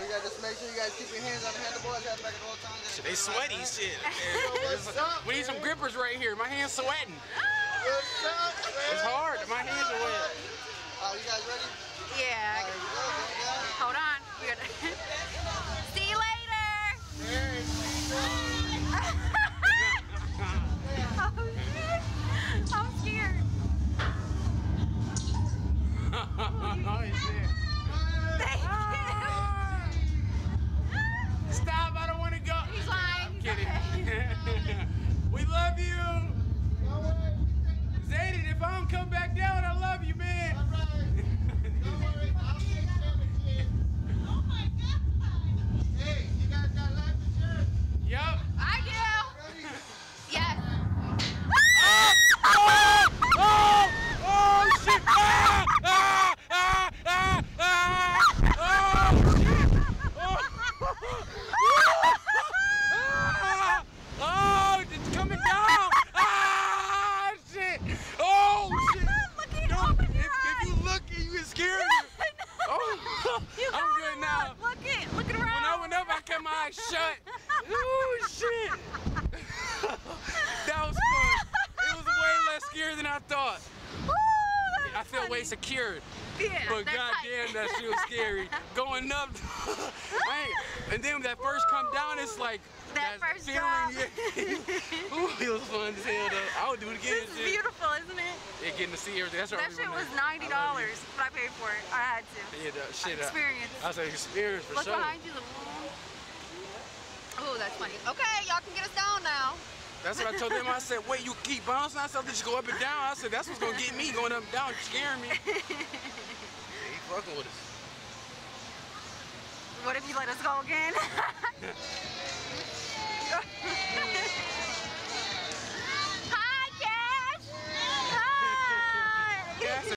You gotta just make sure you guys keep your hands on the handlebars, have back of the whole time. They sweaty shit. what's up, we need some grippers right here. My hands sweating. What's up, man? It's hard. My hands are wet. Oh, you guys ready? Yeah. All right, here we go. Go down. Hold on. We gotta... See you later. Hey. oh, shit. I'm scared. oh shit. Thank Stop! I don't want to go. you. He's lying. I'm He's kidding. okay. we love you. Don't worry. Zayden, if I don't come back down, I love you, man. All right. Don't worry. I'll take care of it, kid. Oh my god. Hey, you guys got life insurance? Yup. I do. Ready? Yes. Oh! Oh! Oh shit! Ah! Ah! Ah! Ah! Ah! Oh shit! Oh! Oh! It's coming down! Ah! Shit! Oh shit! Look at Don't, open if, your if you eyes. look, you get scared. Oh, You I'm good now. Look, look it. Look it around. When. I went up, I kept my eyes shut. Ooh, shit. that was fun. It was way less scary than I thought. That's I feel way secured. Yeah, But goddamn, that shit was scary. Going up, and then when that first come down, it's like That first feeling. Yeah. Ooh, it was fun as hell though. I would do it again. This is beautiful, isn't it? Yeah, getting to see everything. That's what That shit was ninety I love you. dollars, but I paid for it. I had. Yeah, the shit. Experience. I was like experience for Look sure. behind you. Oh, that's funny. Okay, y'all can get us down now. That's what I told them. I said, wait, you keep bouncing? I said, just go up and down. I said, that's what's gonna get me going up and down, scaring me. yeah, He fucking with us. What if you let us go again?